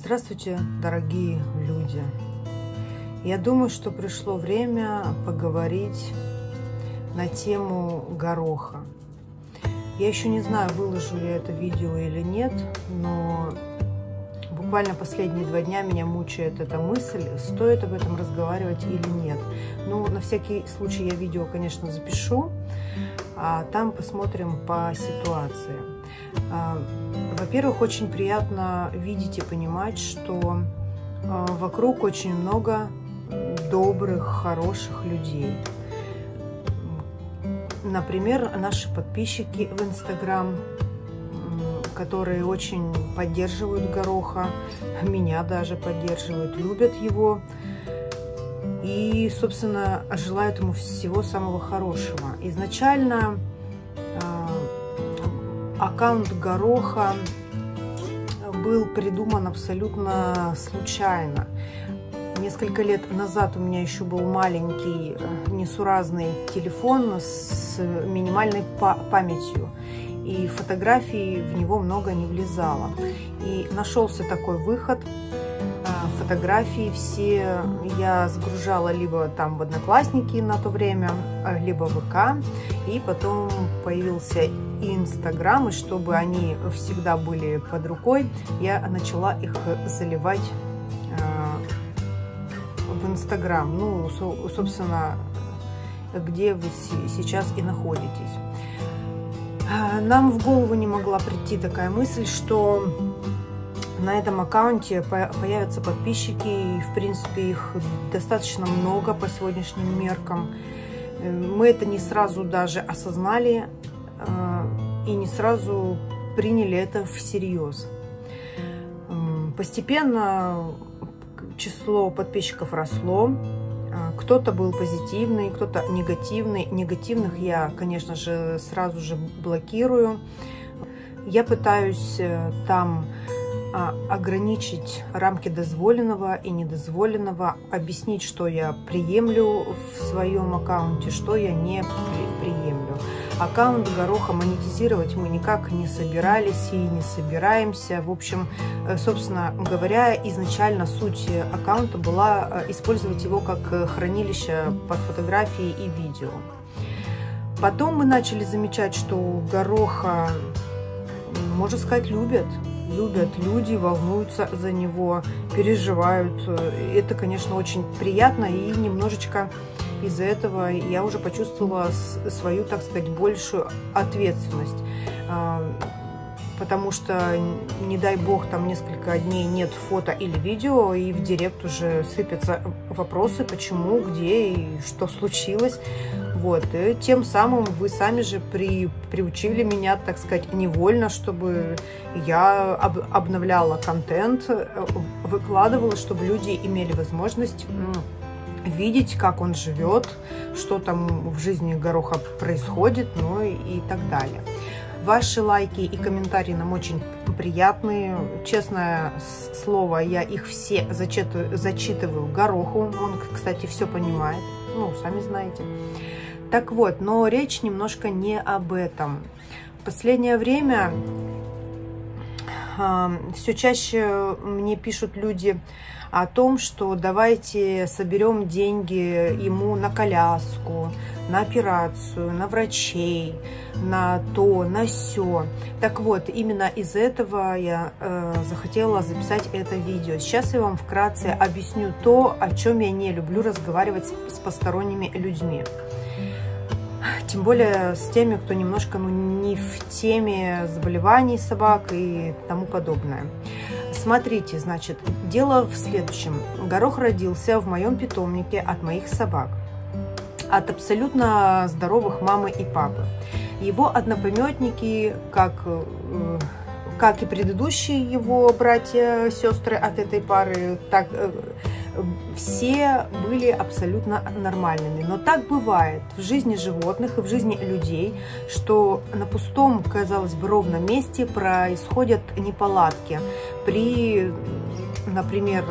Здравствуйте, дорогие люди! Я думаю, что пришло время поговорить на тему гороха. Я еще не знаю, выложу я это видео или нет, но буквально последние два дня меня мучает эта мысль, стоит об этом разговаривать или нет. Ну, на всякий случай я видео, конечно, запишу, а там посмотрим по ситуации. А, во-первых, очень приятно видеть и понимать, что а, вокруг очень много добрых, хороших людей. Например, наши подписчики в Инстаграм, которые очень поддерживают Гороха, меня даже поддерживают, любят его и, собственно, желают ему всего самого хорошего. Изначально аккаунт Гороха был придуман абсолютно случайно. Несколько лет назад у меня еще был маленький э, несуразный телефон с минимальной памятью, и фотографий в него много не влезало. И нашелся такой выход – фотографии все я сгружала либо там в Одноклассники на то время, а, либо в ВК. И потом появился Инстаграм, и чтобы они всегда были под рукой, я начала их заливать а, в Инстаграм. Ну, собственно, где вы сейчас и находитесь. А, нам в голову не могла прийти такая мысль, что на этом аккаунте появятся подписчики, и, в принципе, их достаточно много по сегодняшним меркам. Э, мы это не сразу даже осознали э, и не сразу приняли это всерьез. Постепенно число подписчиков росло, э, кто-то был позитивный, кто-то негативный. Негативных я, конечно же, сразу же блокирую. Я пытаюсь там ограничить рамки дозволенного и недозволенного, объяснить, что я приемлю в своем аккаунте, что я не приемлю. Аккаунт Гороха монетизировать мы никак не собирались и не собираемся. В общем, э, собственно говоря, изначально суть аккаунта была э, использовать его как хранилище под фотографии и видео. Потом мы начали замечать, что Гороха, можно сказать, любят любят люди, волнуются за него, переживают. Это, конечно, очень приятно и немножечко из-за этого я уже почувствовала свою, так сказать, большую ответственность. А, потому что, не дай бог, там несколько дней нет фото или видео, и в директ уже сыпятся вопросы, почему, где и что случилось. Вот. И тем самым вы сами же при, приучили меня, так сказать, невольно, чтобы я об, обновляла контент, э, выкладывала, чтобы люди имели возможность видеть, как он живет, что там в жизни Гороха происходит, ну и, так далее. Ваши лайки и комментарии нам очень приятные. Честное слово, я их все зачитываю, зачитываю Гороху. Он, кстати, все понимает. Ну, сами знаете. Так вот, но речь немножко не об этом. В последнее время э, все чаще мне пишут люди о том, что давайте соберем деньги ему на коляску, на операцию, на врачей, на то, на все. Так вот, именно из этого я э, захотела записать это видео. Сейчас я вам вкратце объясню то, о чем я не люблю разговаривать с, с посторонними людьми. Тем более с теми, кто немножко ну, не в теме заболеваний собак и тому подобное. Смотрите, значит, дело в следующем. Горох родился в моем питомнике от моих собак. От абсолютно здоровых мамы и папы. Его однопометники, как э, как и предыдущие его братья, сестры от этой пары, так э, все были абсолютно нормальными. Но так бывает в жизни животных и в жизни людей, что на пустом, казалось бы, ровном месте происходят неполадки. При, например,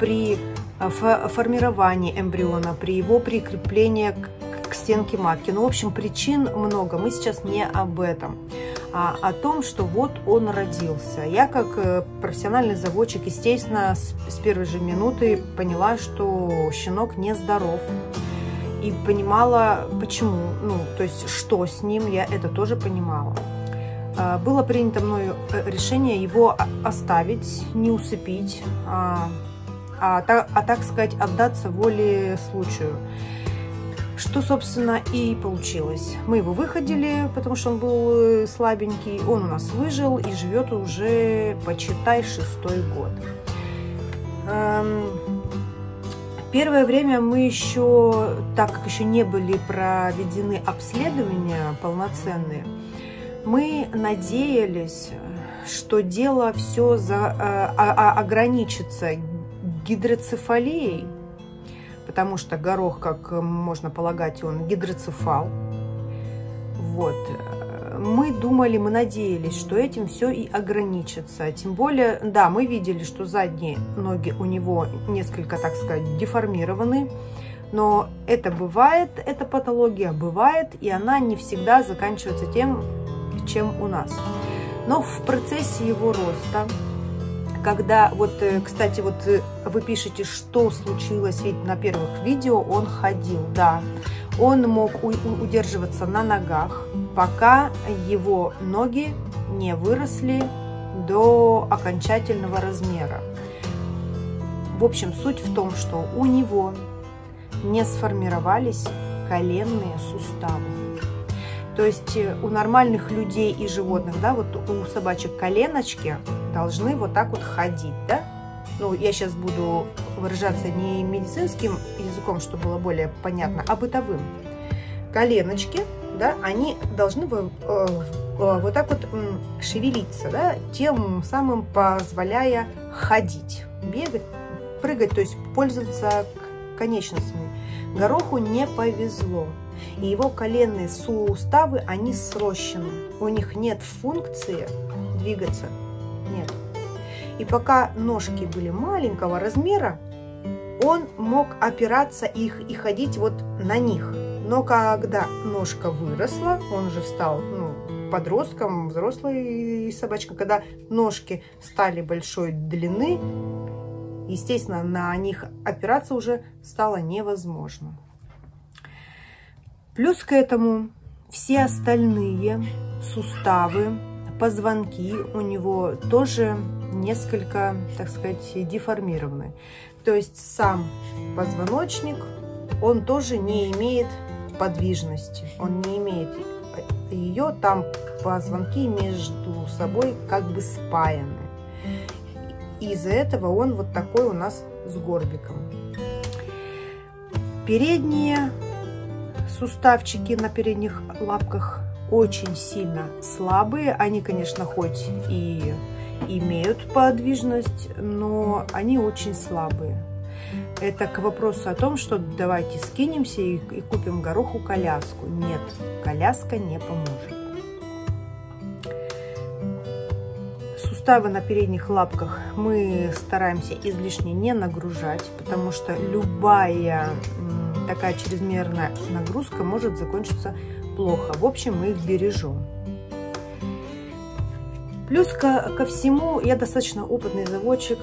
при формировании эмбриона, при его прикреплении к, к стенке матки. Ну, в общем, причин много. Мы сейчас не об этом. А о том, что вот он родился. Я как э, профессиональный заводчик, естественно, с, первой же минуты поняла, что щенок нездоров. И понимала, почему, ну, то есть, что с ним, я это тоже понимала. А, было принято мною э, решение его оставить, не усыпить, а, а, а так сказать, отдаться воле случаю. Что, собственно, и получилось. Мы его выходили, потому что он был э, слабенький. Он у нас выжил и живет уже, почитай, шестой год. Эм, первое время мы еще, так как еще не были проведены обследования полноценные, мы надеялись, что дело все за, а, а, ограничится гидроцефалией, потому что горох, как можно полагать, он гидроцефал. Вот. Мы думали, мы надеялись, что этим все и ограничится. Тем более, да, мы видели, что задние ноги у него несколько, так сказать, деформированы. Но это бывает, эта патология бывает, и она не всегда заканчивается тем, чем у нас. Но в процессе его роста когда, вот, э, кстати, вот э, вы пишете, что случилось, ведь на первых видео он ходил, да, он мог удерживаться на ногах, пока его ноги не выросли до окончательного размера. В общем, суть в том, что у него не сформировались коленные суставы. То есть э, у нормальных людей и животных, да, вот у собачек коленочки должны вот так вот ходить, да? Ну, я сейчас буду выражаться не медицинским языком, чтобы было более понятно, а бытовым. Коленочки, да, они должны э, э, вот так вот шевелиться, да, тем самым позволяя ходить, бегать, прыгать, то есть пользоваться конечностями. Гороху не повезло и его коленные суставы, они срощены. У них нет функции двигаться. Нет. И пока ножки были маленького размера, он мог опираться их и ходить вот на них. Но когда ножка выросла, он же стал ну, подростком, взрослой собачкой, когда ножки стали большой длины, естественно, на них опираться уже стало невозможно. Плюс к этому все остальные суставы, позвонки у него тоже несколько, так сказать, деформированы. То есть сам позвоночник, он тоже не имеет подвижности, он не имеет ее, там позвонки между собой как бы спаяны. Из-за этого он вот такой у нас с горбиком. Передние Суставчики на передних лапках очень сильно слабые. Они, конечно, хоть и имеют подвижность, но они очень слабые. Это к вопросу о том, что давайте скинемся и, и купим гороху коляску. Нет, коляска не поможет. Суставы на передних лапках мы стараемся излишне не нагружать, потому что любая такая чрезмерная нагрузка может закончиться плохо. В общем, мы их бережем. Плюс ко, ко всему, я достаточно опытный заводчик.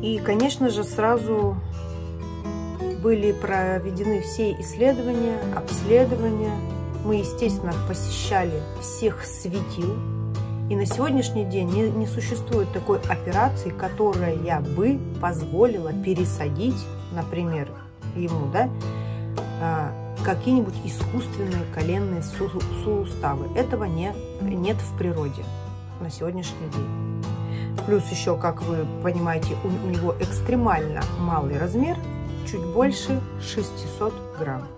И, конечно же, сразу были проведены все исследования, обследования. Мы, естественно, посещали всех светил, и на сегодняшний день не, не существует такой операции, которая бы позволила пересадить, например, ему, да, а, какие-нибудь искусственные коленные суставы. Этого не, нет в природе на сегодняшний день. Плюс еще, как вы понимаете, у, у него экстремально малый размер, чуть больше 600 грамм.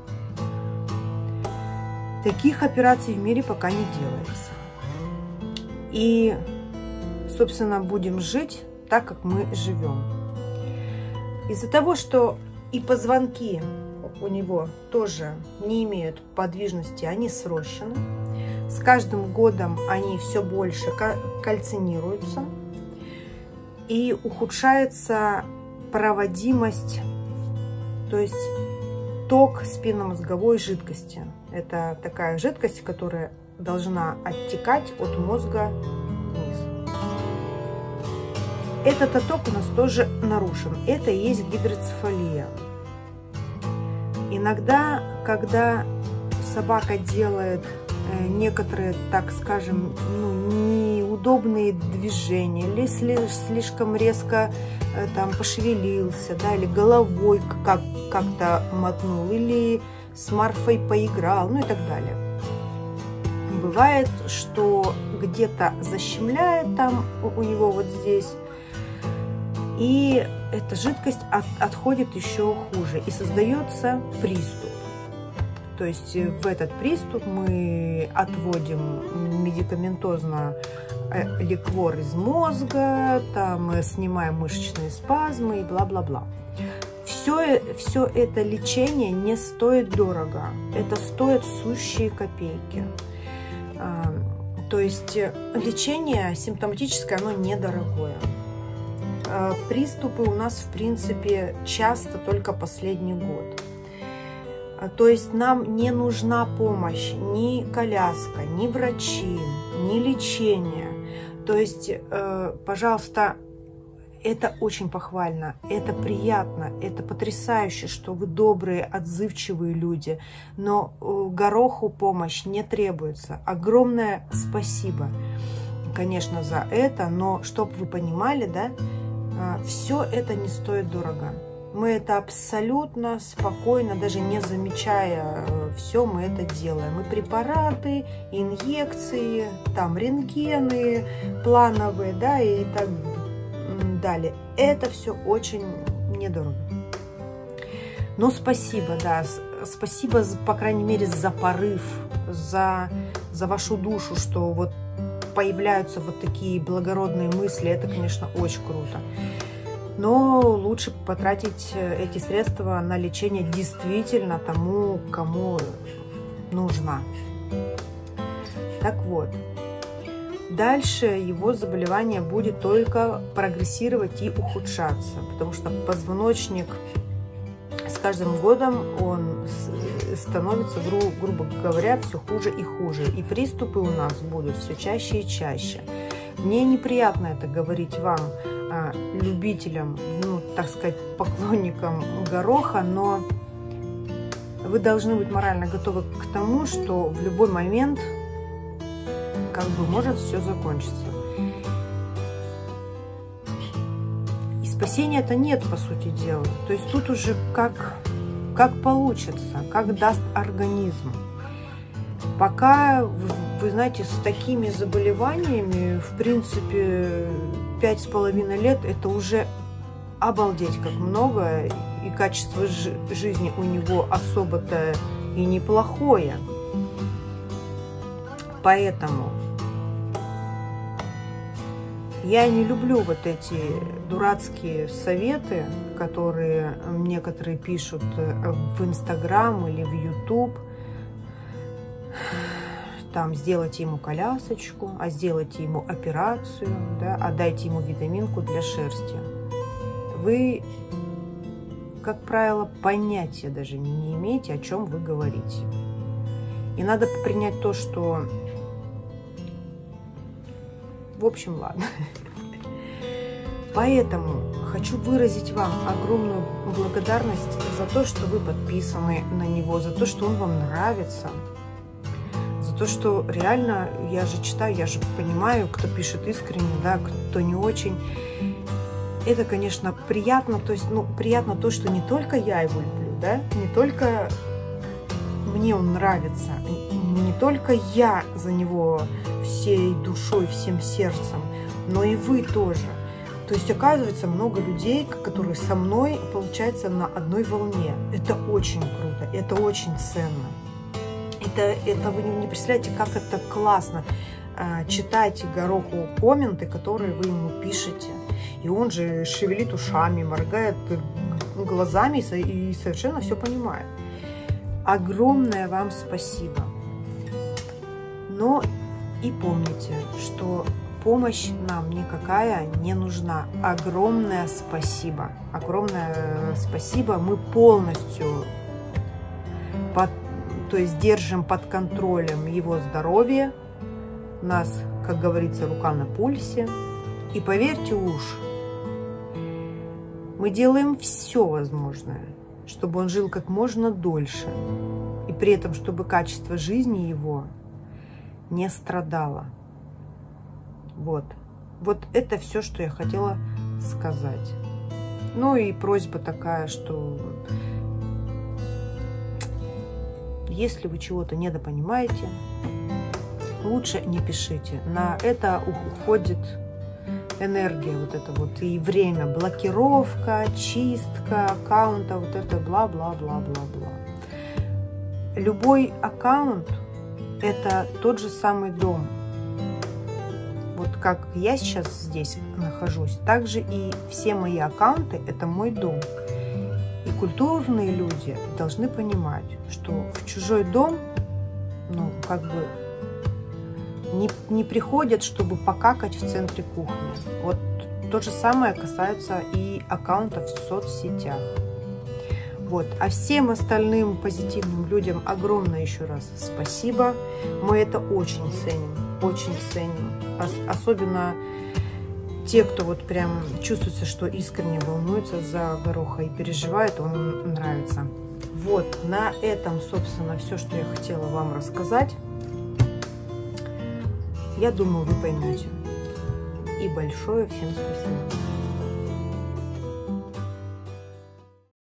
Таких операций в мире пока не делается. И, собственно, будем жить так, как мы живем. Из-за того, что и позвонки у него тоже не имеют подвижности, они срощены. С каждым годом они все больше кальцинируются и ухудшается проводимость, то есть ток спинномозговой жидкости. Это такая жидкость, которая должна оттекать от мозга вниз. Этот отток у нас тоже нарушен. Это и есть гидроцефалия. Иногда, когда собака делает э, некоторые, так скажем, ну, неудобные движения, или слишком резко э, там пошевелился, да, или головой как, как-то мотнул, или с Марфой поиграл, ну и так далее. Бывает, что где-то защемляет там у него вот здесь, и эта жидкость от, отходит еще хуже, и создается приступ. То есть э, в этот приступ мы отводим медикаментозно э, ликвор из мозга, там мы снимаем мышечные спазмы и бла-бла-бла. Все, все это лечение не стоит дорого. Это стоит сущие копейки. То есть э, лечение симптоматическое, оно недорогое. А, приступы у нас, в принципе, часто только последний год. А, то есть нам не нужна помощь, ни коляска, ни врачи, ни лечение. То есть, э, пожалуйста, это очень похвально, это приятно, это потрясающе, что вы добрые, отзывчивые люди. Но э, гороху помощь не требуется. Огромное спасибо, конечно, за это. Но чтобы вы понимали, да, э, все это не стоит дорого. Мы это абсолютно спокойно, даже не замечая э, все, мы это делаем. И препараты, инъекции, там рентгены плановые, да, и так далее. Это все очень недорого. Но спасибо, да, спасибо, по крайней мере, за порыв, за, за вашу душу, что вот появляются вот такие благородные мысли. Это, конечно, очень круто. Но лучше потратить эти средства на лечение действительно тому, кому нужно. Так вот, дальше его заболевание будет только прогрессировать и ухудшаться, потому что позвоночник с каждым годом он становится, гру грубо говоря, все хуже и хуже. И приступы у нас будут все чаще и чаще. Мне неприятно это говорить вам, а, любителям, ну, так сказать, поклонникам гороха, но вы должны быть морально готовы к тому, что в любой момент как бы может все закончиться. И спасения это нет, по сути дела. То есть тут уже как, как получится, как даст организм. Пока, вы знаете, с такими заболеваниями, в принципе, пять с половиной лет это уже обалдеть как много, и качество жизни у него особо-то и неплохое. Поэтому я не люблю вот эти дурацкие советы, которые некоторые пишут э, в Инстаграм или в Ютуб. Там сделайте ему колясочку, а сделайте ему операцию, да, а дайте ему витаминку для шерсти. Вы, как правило, понятия даже не имеете, о чем вы говорите. И надо принять то, что в общем, ладно. Поэтому хочу выразить вам огромную благодарность за то, что вы подписаны на него, за то, что он вам нравится, за то, что реально, я же читаю, я же понимаю, кто пишет искренне, да, кто не очень. Это, конечно, приятно, то есть, ну, приятно то, что не только я его люблю, да, не только мне он нравится, не только я за него всей душой, всем сердцем, но и вы тоже. То есть, оказывается, много людей, которые со мной, получается, на одной волне. Это очень круто, это очень ценно. Это, это вы не представляете, как это классно. А, читайте Гороху комменты, которые вы ему пишете. И он же шевелит ушами, моргает глазами и совершенно все понимает. Огромное вам спасибо. Но и помните, что помощь нам никакая не нужна. Огромное спасибо. Огромное спасибо. Мы полностью под, то есть держим под контролем его здоровье, у нас, как говорится, рука на пульсе. И поверьте уж, мы делаем все возможное, чтобы он жил как можно дольше, и при этом, чтобы качество жизни его не страдало. Вот. Вот это все, что я хотела сказать. Ну и просьба такая, что если вы чего-то недопонимаете, лучше не пишите. На это уходит энергия вот это вот и время. Блокировка, чистка аккаунта, вот это бла-бла-бла-бла-бла. Любой аккаунт – это тот же самый дом. Вот как я сейчас здесь нахожусь, также и все мои аккаунты – это мой дом. И культурные люди должны понимать, что в чужой дом, ну, как бы не, не приходят, чтобы покакать в центре кухни. Вот то же самое касается и аккаунтов в соцсетях. Вот. А всем остальным позитивным людям огромное еще раз спасибо. Мы это очень ценим, очень ценим. Особенно те, кто вот прям чувствуется, что искренне волнуется за гороха и переживает, он нравится. Вот, на этом, собственно, все, что я хотела вам рассказать. Я думаю, вы поймете. И большое всем спасибо.